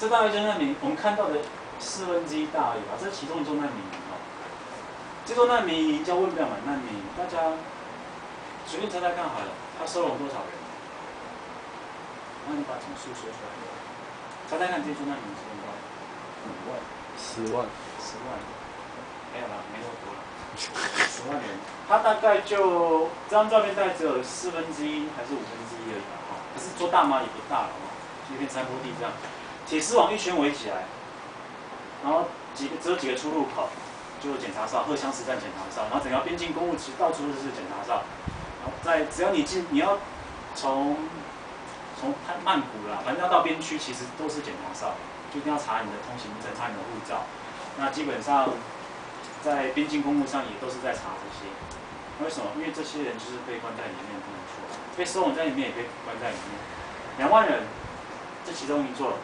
这大概就难民，我们看到的四分之一大而已吧。这是其中一座难民营哦。这座难民营叫温表满难民营，大家随便猜猜看好了，它收容多少人？那你把总数说出来。猜猜看，这座难民营收容多少？五万、十万、十万？没有了，没那么多了。十万人，它大概就这张照片大概只有四分之一还是五分之一而已吧。哈，可是做大吗？也不大了哦，就一片山坡地这样。铁丝网一圈围起来，然后几个只有几个出入口，就有检查哨，荷枪实弹检查哨，然后整条边境公路其实到处都是检查哨，然后在只要你进，你要从从曼谷啦，反正要到边区，其实都是检查哨，就一定要查你的通行证，查你的护照。那基本上在边境公路上也都是在查这些。为什么？因为这些人就是被关在里面，不能出来，被收容在里面，也被关在里面。两万人，这其中一座。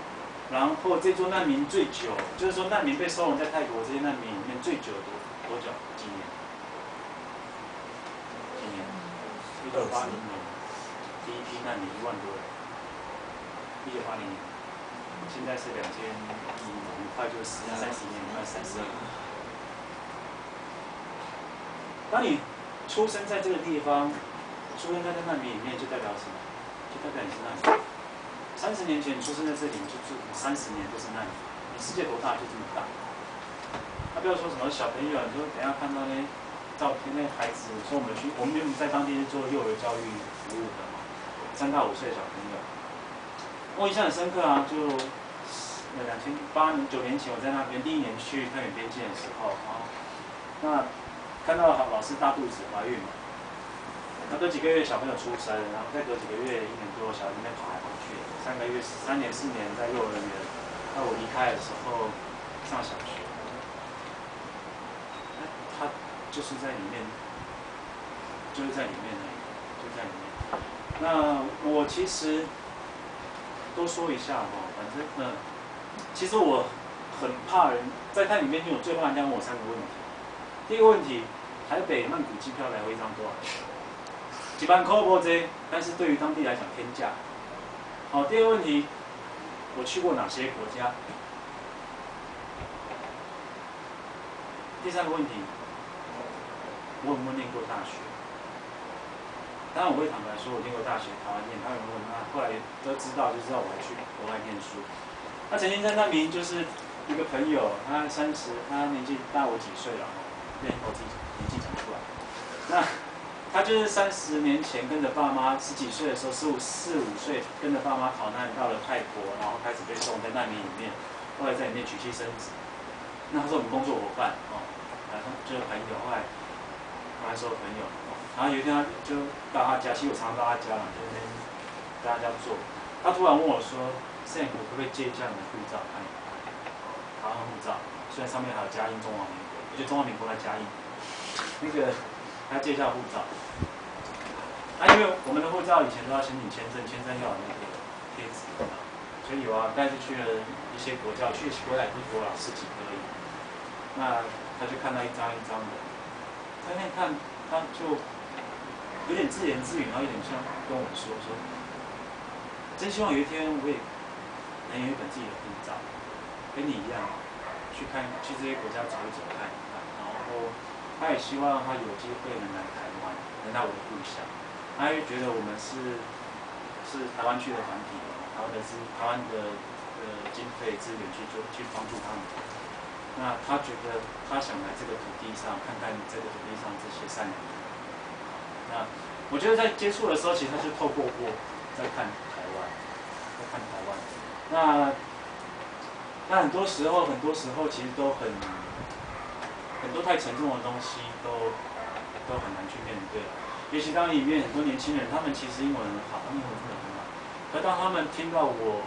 然后这座难民最久，就是说难民被收容在泰国这些难民里面最久多多久？几年？几年？一九八零年，第一批难民一万多人。一九八零年，现在是两千一，很快就十三十年，快三十年。当你出生在这个地方，出生在这难民里面，就代表什么？就代表你是难民。三十年前你出生在这里，你就住三十年都是那里。世界多大就这么大。他不要说什么小朋友，你说等下看到那照片，那孩子说我们去，我们原本在当地是做幼儿教育服务的嘛，三到五岁的小朋友，我印象很深刻啊，就两千八年九年前我在那边第一年去太远边境的时候啊，那看到老师大肚子怀孕嘛，那隔几个月小朋友出生，然后再隔几个月一年多，小孩在那跑来跑去，三个月三年四年在幼儿园，那我离开的时候上小学。他就是在里面，就是在里面的，就在里面。那我其实多说一下哈，反正嗯，其实我很怕人在他里面，因为我最怕人家问我三个问题。第一个问题，台北曼谷机票来回一张多少钱？几班 c o b o 这，但是对于当地来讲天价。好，第二个问题，我去过哪些国家？第三个问题。我有没有念过大学？当然我会坦白说，我念过大学，台湾念。他有问，那后来都知道，就知道我还去国外念书。他曾经在那名就是一个朋友，他三十，他年纪大我几岁了，不愿意把自己年纪讲出来。那他就是三十年前跟着爸妈，十几岁的时候，四五四五岁跟着爸妈逃难到了泰国，然后开始被送在难民里面，后来在里面娶妻生子。那他是我们工作伙伴哦，然后就是朋友，后来。还是我朋友，然后有一天他就到他家，其实我常常到他家嘛，就那边在他家做。他突然问我说：“Sam，我可不可以借一下你的护照看一看？”台湾护照，虽然上面还有加印中华民国，我觉得中华民国在加印。那个他借一下护照。那因为我们的护照以前都要申请签证，签证要有那个贴纸，所以有啊，带是去了一些国家，去回来不多了，十几个而已。那他就看到一张一张的。在那看，他就有点自言自语，然后有点像跟我说说，真希望有一天我也能有一本自己的护照，跟你一样去看去这些国家走一走看一看，然后他也希望他有机会能来台湾，能到我的故乡，他也觉得我们是是台湾区的团体，台湾的资台湾的呃经费资源去做去帮助他们。那他觉得他想来这个土地上看看这个土地上这些善良。那我觉得在接触的时候，其实他是透过我在看台湾，在看台湾。那那很多时候，很多时候其实都很很多太沉重的东西都都很难去面对。尤其当里面很多年轻人，他们其实英文很好，英文真的很好。可当他们听到我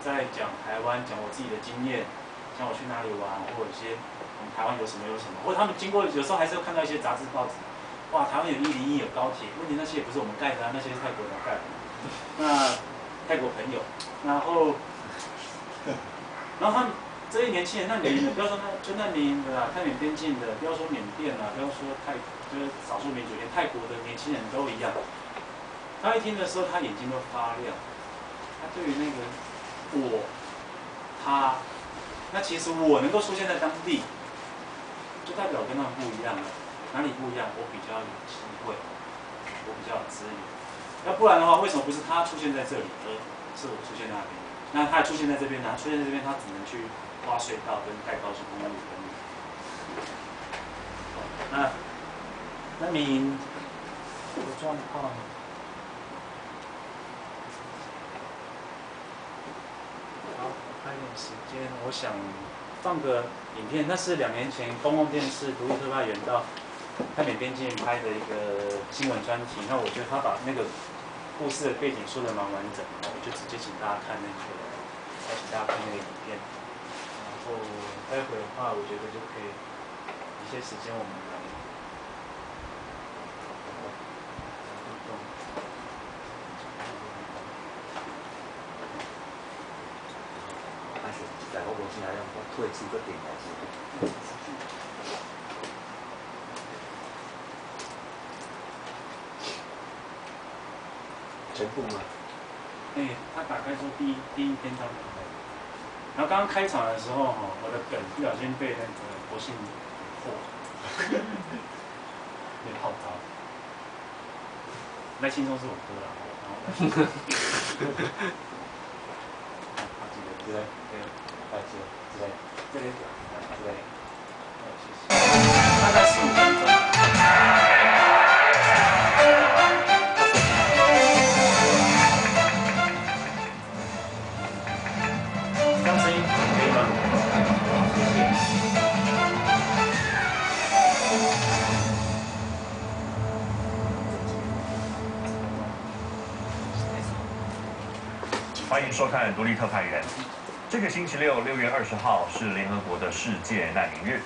在讲台湾，讲我自己的经验。讲我去哪里玩，或者一些我们台湾有什么有什么，或者他们经过有时候还是会看到一些杂志报纸，哇，台湾有一零一有高铁，问题那些也不是我们盖的啊，那些是泰国人盖的。那泰国朋友，然后，然后他们这些年轻人，那你不要说那就那你对吧？太缅边境的，不要说缅甸了，不要说泰，就是少数民族，连泰国的年轻人都一样。他一听的时候，他眼睛都发亮。他对于那个我。他。那其实我能够出现在当地，就代表跟他们不一样了。哪里不一样？我比较有机会，我比较有资源。要不然的话，为什么不是他出现在这里，而是我出现在那边？那他出现在这边，呢出现在这边，他只能去挖隧道跟盖高速公路等等。那那你的状况？开点时间，我想放个影片，那是两年前公共电视独立特派员到泰缅边境拍的一个新闻专题。那我觉得他把那个故事的背景说的蛮完整的，我就直接请大家看那个，邀请大家看那个影片。然后待会的话，我觉得就可以一些时间我们来。退出个点还是？全部吗？哎，他打开说第一第一篇章打开，然后刚刚开场的时候哈，我的梗不小心被那个博信破，被泡糟。赖轻松是我哥了，然后，好几个对对，好几个。对，这里对，谢谢。大概十五分钟。收看《独立特派员》。这个星期六，六月二十号是联合国的世界难民日。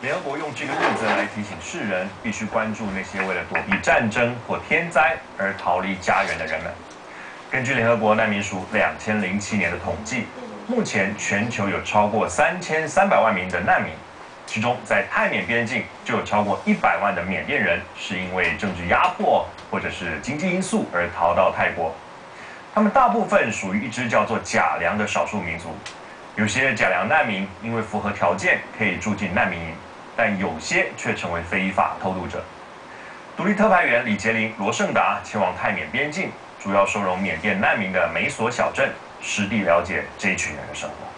联合国用这个日子来提醒世人，必须关注那些为了躲避战争或天灾而逃离家园的人们。根据联合国难民署两千零七年的统计，目前全球有超过三千三百万名的难民，其中在泰缅边境就有超过一百万的缅甸人是因为政治压迫或者是经济因素而逃到泰国。他们大部分属于一支叫做假梁的少数民族，有些假梁难民因为符合条件可以住进难民营，但有些却成为非法偷渡者。独立特派员李杰林、罗胜达前往泰缅边境，主要收容缅甸难民的美索小镇，实地了解这群人的生活。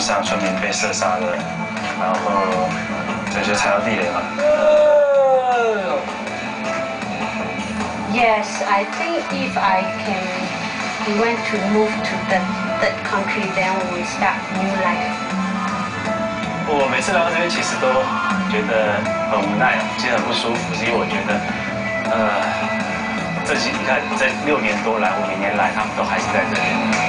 上村民被射杀了，然后这就踩到地雷了。Yes, I think if I can, we want to move to the third country, then we start new life. 我每次来到这边，其实都觉得很无奈，其实很不舒服，因为我觉得，呃，这几你看，这六年多来，我每年来，他们都还是在这里。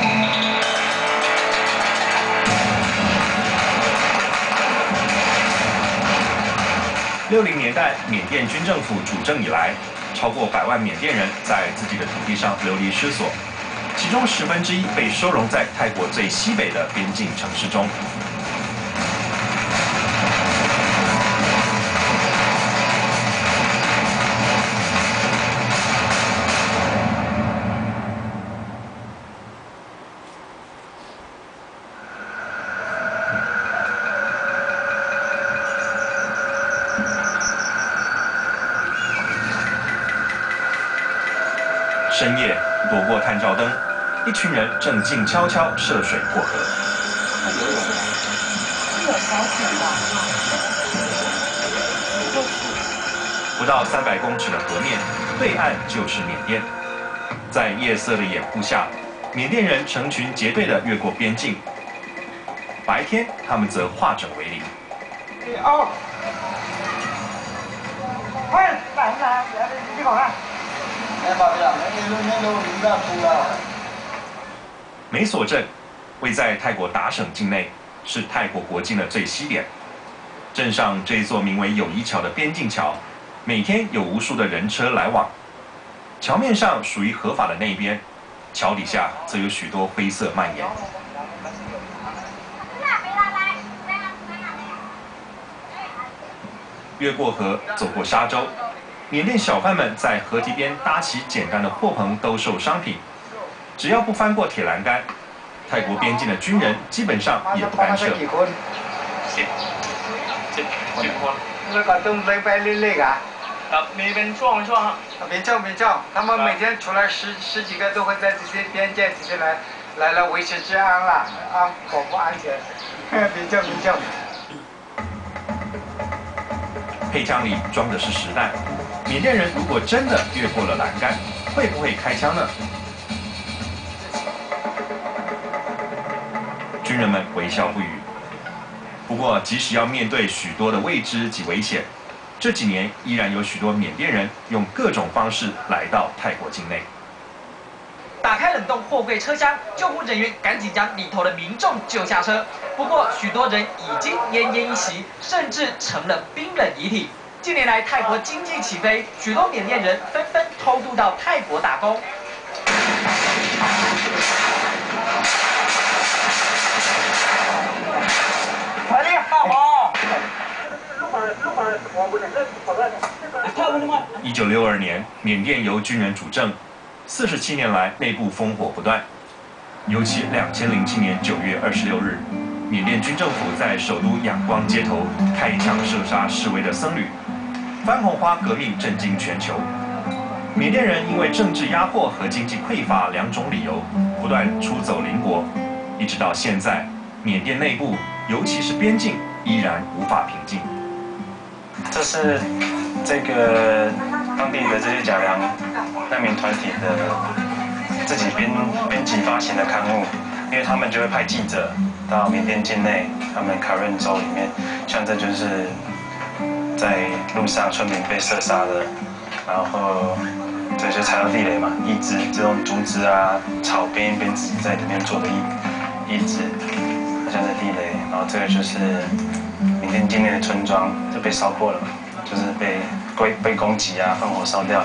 六零年代，缅甸军政府主政以来，超过百万缅甸人在自己的土地上流离失所，其中十分之一被收容在泰国最西北的边境城市中。一群人正静悄悄涉水过河。不到三百公尺的河面，对岸就是缅甸。在夜色的掩护下，缅甸人成群结队的越过边境。白天，他们则化整为零。快，来来，你好看。美索镇位在泰国达省境内，是泰国国境的最西点。镇上这一座名为友谊桥的边境桥，每天有无数的人车来往。桥面上属于合法的那一边，桥底下则有许多灰色蔓延。越过河，走过沙洲，缅甸小贩们在河堤边搭起简单的货棚兜售商品，只要不翻过铁栏杆，泰国边境的军人基本上也不发涉。这把东西摆那里个？啊，没人撞撞，别叫别叫。他们每天出来十十几个都会在这些边界这些来，来来维持治安啦，啊，保不安全。别叫别叫。配枪里装的是实弹，缅甸人如果真的越过了栏杆，会不会开枪呢？军人们微笑不语。不过，即使要面对许多的未知及危险，这几年依然有许多缅甸人用各种方式来到泰国境内。打开冷冻货柜车厢，救护人员赶紧将里头的民众救下车。不过，许多人已经奄奄一息，甚至成了冰冷遗体。近年来，泰国经济起飞，许多缅甸人纷纷偷渡到泰国打工。一九六二年，缅甸由军人主政，四十七年来内部烽火不断。尤其两千零七年九月二十六日，缅甸军政府在首都仰光街头开枪射杀示威的僧侣，番红花革命震惊全球。缅甸人因为政治压迫和经济匮乏两种理由，不断出走邻国，一直到现在，缅甸内部，尤其是边境，依然无法平静。这是这个当地的这些假粮难民团体的自己编编辑发行的刊物，因为他们就会派记者到缅甸境内，他们卡润州里面，像这就是在路上村民被射杀的，然后这些踩到地雷嘛，一枝这种竹子啊、草编一编自己在里面做的一一枝，像这地雷，然后这个就是。缅甸境内的村庄被烧破了，就是被被被攻击啊，放火烧掉。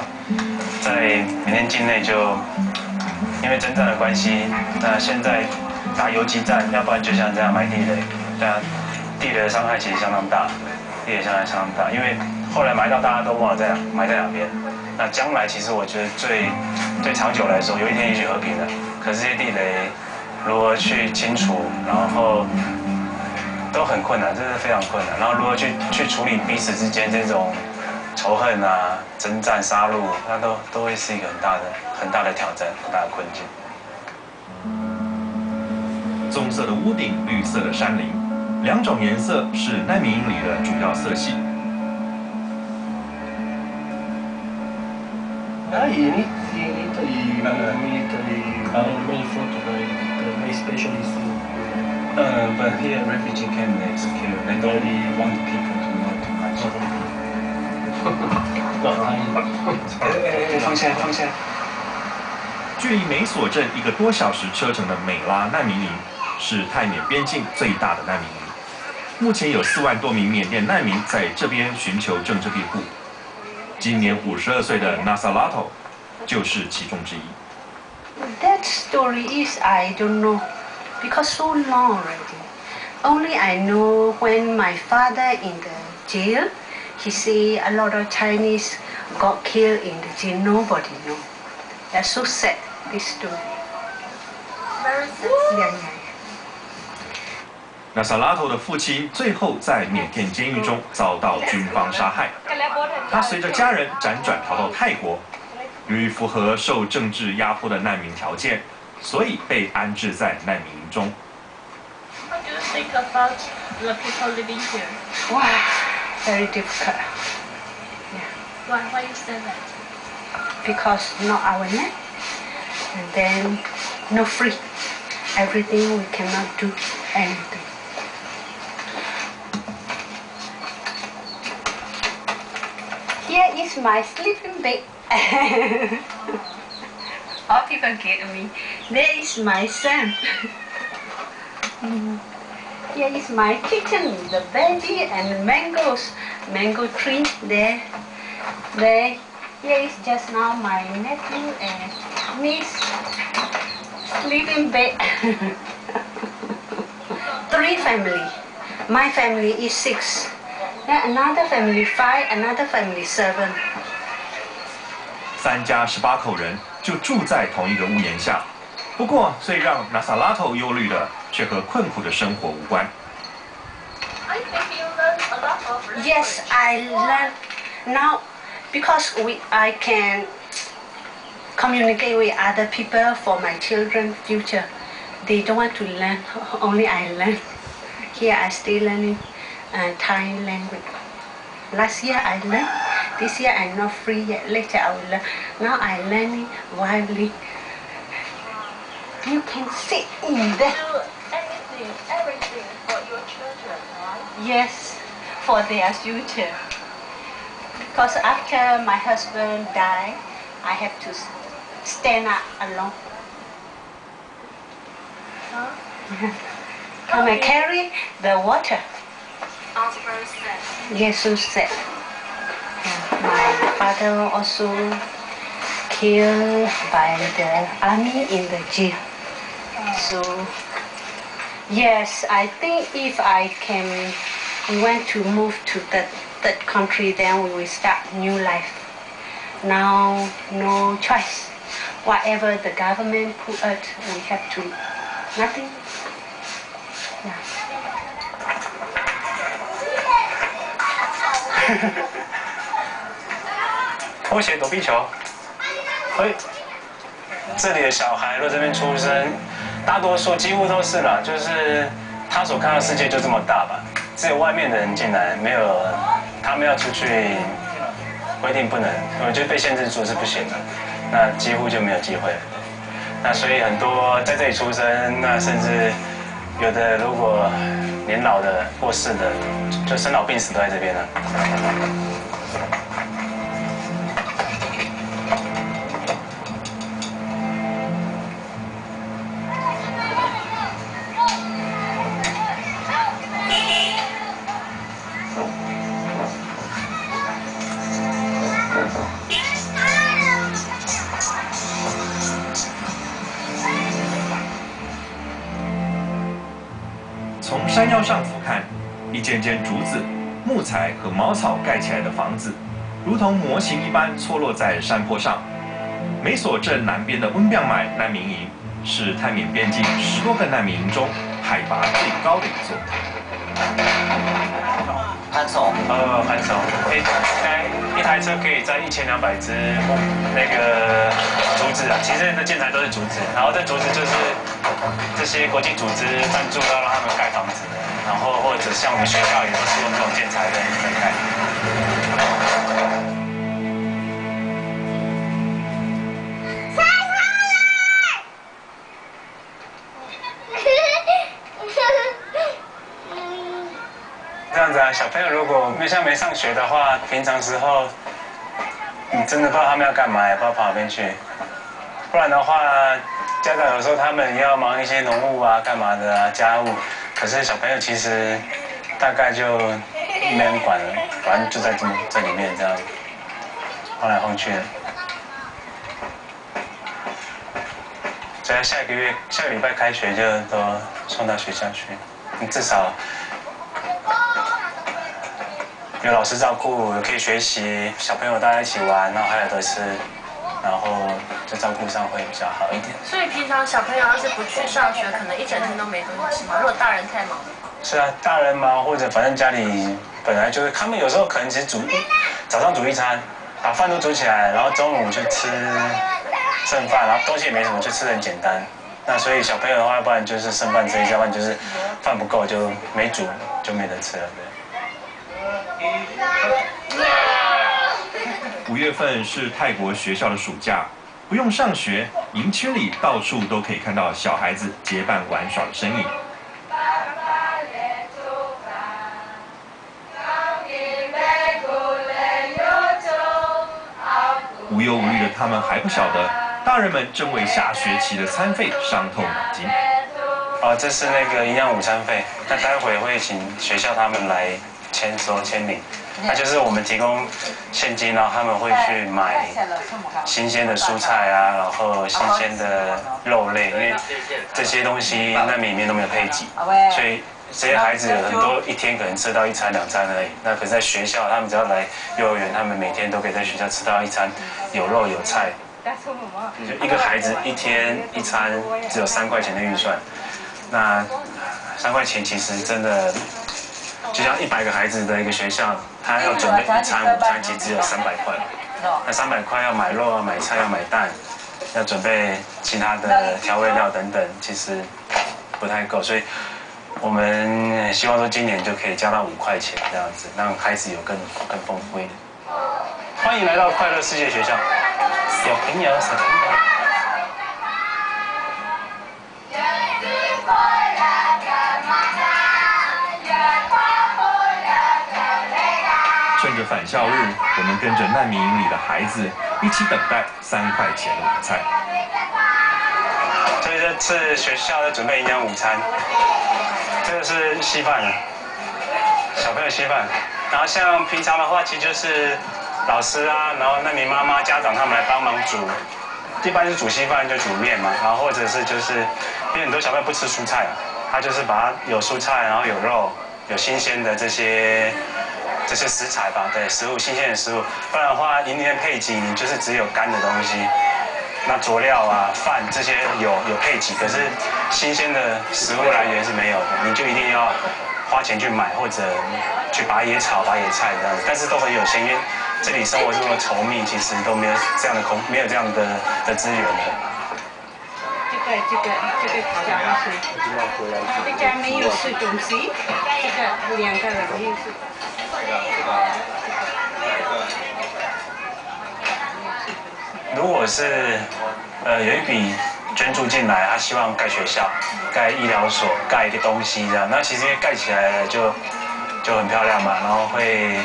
在缅甸境内就因为征战的关系，那现在打游击战，要不然就像这样埋地雷，这样地雷的伤害其实相当大，地雷伤害相当大。因为后来埋到大家都忘了在埋在哪边。那将来其实我觉得最最长久来说，有一天也许和平了，可是这些地雷如何去清除，然后。都很困难，真是非常困难。然后如何去去处理彼此之间这种仇恨啊、征战、杀戮，那都都会是一个很大的、很大的挑战、很大的困境。棕色的屋顶，绿色的山林，两种颜色是难民营里的主要色系。Ah, Uh, but here refugee camp they secure. They don't really want people to know too much. 放下，放下。距离美索镇一个多小时车程的美拉难民营，是泰缅边境最大的难民营。目前有四万多名缅甸难民在这边寻求政治庇护。今年五十二岁的 Nasalato 就是其中之一。That story is I don't know. Because so long already. Only I know when my father in the jail, he say a lot of Chinese got killed in the jail. Nobody know. That's so sad. This story. Very sad. Yeah, yeah. 那萨拉头的父亲最后在缅甸监狱中遭到军方杀害，他随着家人辗转逃到泰国，由于符合受政治压迫的难民条件，所以被安置在难民营中。What do you think about the people living here? Wow, very difficult. Yeah. Why? Why you say that? Because not our land, and then no free. Everything we cannot do anything. Here is my sleeping bed. All people get me. There is my son. Here is my kitchen, the veggie and mangoes, mango tree there. There. Here is just now my nephew and niece sleeping bed. Three family. My family is six. Then another family five, another family seven. 三家十八口人 就住在同一个屋檐下。不过，最让 Nasalato 忧虑的，却和困苦的生活无关。Learn. Yes, I learn now because we I can communicate with other people for my children future. They don't want to learn, only I learn. Here I still learning uh, Thai language. Last year I learned. This year I'm not free yet. Later I will learn. Now I'm learning widely. You can sit in there. Do anything, everything for your children, right? Yes, for their future. Because after my husband died, I have to stand up alone. Huh? Come and carry the water. Yes, very sad. Father also killed by the army in the jail. So yes, I think if I can, we want to move to the third country, then we will start new life. Now, no choice. Whatever the government put us, we have to. Nothing. Yeah. 拖鞋躲避球。哎，这里的小孩若这边出生，大多数几乎都是啦，就是他所看到的世界就这么大吧，只有外面的人进来，没有他们要出去，规定不能，我就被限制住是不行的，那几乎就没有机会。那所以很多在这里出生，那甚至有的如果年老的过世的，就生老病死都在这边了。和茅草盖起来的房子，如同模型一般错落在山坡上。美索镇南边的温变买难民营是泰缅边境十多个难民营中海拔最高的一座。潘总，呃，潘总，一台一台车可以载一千两百只那个竹子啊，其实这建材都是竹子，然后这竹子就是这些国际组织赞助要让他们盖房子的，然后或者像我们学校也都是用这种建材在在盖。这样子啊，小朋友如果没像没上学的话，平常时候你真的不知道他们要干嘛，也不知道跑哪边去。不然的话，家长有时候他们要忙一些农务啊、干嘛的啊、家务，可是小朋友其实大概就没人管了，反正就在这这里面这样晃来晃去的。所以下个月下个礼拜开学就都送到学校去，你至少有老师照顾，可以学习，小朋友大家一起玩，然后还有的是，然后就照顾上会比较好一点。所以平常小朋友要是不去上学，可能一整天都没东西吃嘛。如果大人太忙，是啊，大人忙，或者反正家里本来就是，他们有时候可能只是煮早上煮一餐，把饭都煮起来，然后中午就吃剩饭，然后东西也没什么，就吃的很简单。那所以小朋友的话，要不然就是剩饭吃一下，要不然就是饭不够就没煮就没得吃了，对。五月份是泰国学校的暑假，不用上学，营区里到处都可以看到小孩子结伴玩耍的身影。无忧无虑的他们还不晓得，大人们正为下学期的餐费伤透脑筋。哦，这是那个营养午餐费，那待会会请学校他们来签收签名。那就是我们提供现金，然后他们会去买新鲜的蔬菜啊，然后新鲜的肉类，因为这些东西那里面都没有配给，所以这些孩子有很多一天可能吃到一餐两餐而已。那可是在学校，他们只要来幼儿园，他们每天都可以在学校吃到一餐有肉有菜。就一个孩子一天一餐只有三块钱的预算，那三块钱其实真的就像一百个孩子的一个学校，他要准备一餐午餐，其实只有三百块。那三百块要买肉啊、买菜、要买蛋，要准备其他的调味料等等，其实不太够。所以我们希望说今年就可以加到五块钱这样子，让孩子有更更丰富一点。欢迎来到快乐世界学校。小朋友，小返校日，我们跟着难民营里的孩子一起等待三块钱的午餐。这个是学校在准备营养午餐，这个是稀饭，小朋友稀饭。然后像平常的话，其实就是老师啊，然后难民妈妈、家长他们来帮忙煮，一般是煮稀饭就煮面嘛，然后或者是就是因为很多小朋友不吃蔬菜，他就是把它有蔬菜，然后有肉，有新鲜的这些。这些食材吧，对，食物新鲜的食物，不然的话，里面配给你就是只有干的东西，那佐料啊、饭这些有有配给，可是新鲜的食物来源是没有的，你就一定要花钱去买或者去拔野草、拔野菜这样子，但是都很有限，因为这里生活这么稠密，其实都没有这样的空，没有这样的的资源的。这个这个这个好像是，这家没有吃东西，这个两个人没有吃。是呃有一笔捐助进来，他希望盖学校、盖医疗所、盖一个东西这样，那其实盖起来了就就很漂亮嘛，然后会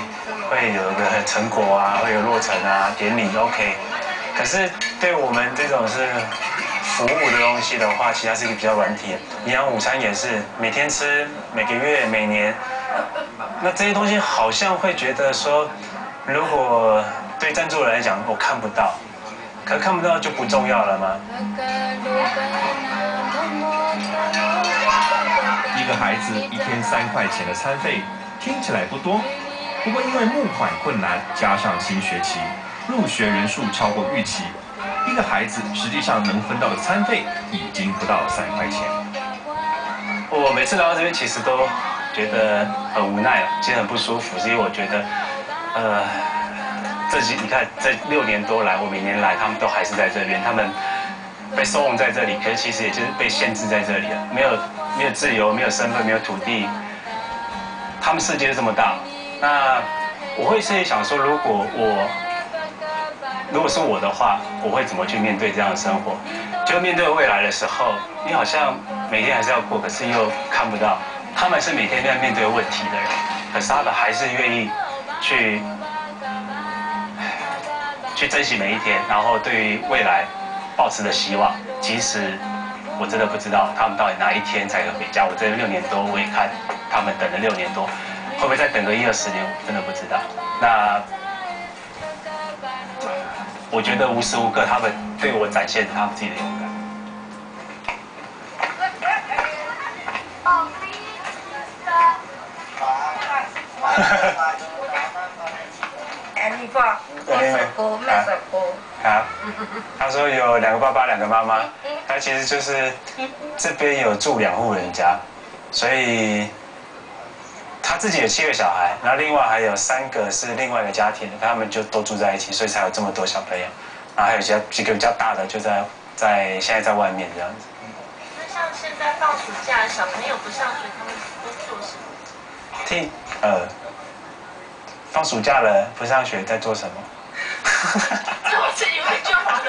会有一个成果啊，会有落成啊，典礼 OK。可是对我们这种是服务的东西的话，其实它是一个比较软体。营养午餐也是每天吃，每个月、每年。那这些东西好像会觉得说，如果对赞助人来讲，我看不到，可看不到就不重要了吗？一个孩子一天三块钱的餐费，听起来不多，不过因为募款困难，加上新学期入学人数超过预期，一个孩子实际上能分到的餐费已经不到三块钱。我每次来到这边，其实都。觉得很无奈，其实很不舒服，是因为我觉得，呃，这几你看这六年多来，我每年来，他们都还是在这边，他们被收容在这里，可是其实也就是被限制在这里了，没有没有自由，没有身份，没有土地，他们世界这么大，那我会是想说，如果我如果是我的话，我会怎么去面对这样的生活？就面对未来的时候，你好像每天还是要过，可是又看不到。他们是每天都在面对问题的人，可是他们还是愿意去去珍惜每一天，然后对于未来保持的希望。其实我真的不知道他们到底哪一天才能回家。我这六年多，我也看他们等了六年多，会不会再等个一二十年？我真的不知道。那我觉得无时无刻他们对我展现他们自己的勇敢。他说有两个爸爸两个妈妈。他其实就是这边有住两户人家所以他自己有七个小孩然后另外还有三个是另外一个家庭他们就都住在一起所以才有这么多小朋友。然后还有一些几个比较大的就在在现在在外面这样子。那像现在放暑假小朋友不上学他们都做什么？听呃放暑假了，不上学在做什么？就是因为就好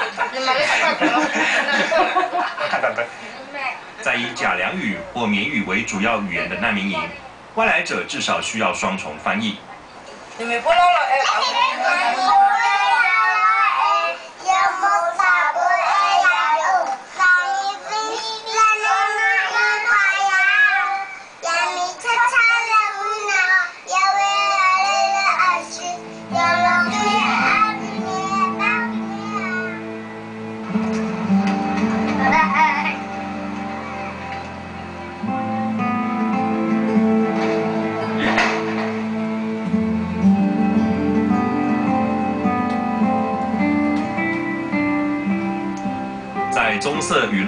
在以假良语或缅语为主要语言的难民营，外来者至少需要双重翻译。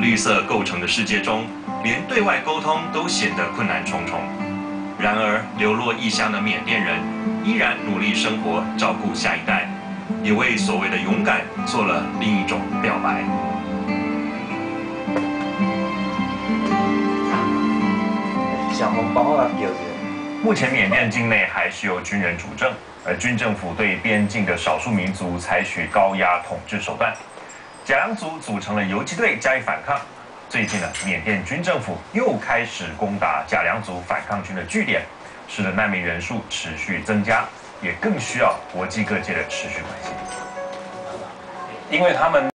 绿色构成的世界中，连对外沟通都显得困难重重。然而，流落异乡的缅甸人依然努力生活，照顾下一代，也为所谓的勇敢做了另一种表白。小红包啊。目前缅甸境内还是由军人主政，而军政府对边境的少数民族采取高压统治手段。甲良族组成了游击队加以反抗。最近呢，缅甸军政府又开始攻打甲良族反抗军的据点，使得难民人数持续增加，也更需要国际各界的持续关心。因为他们。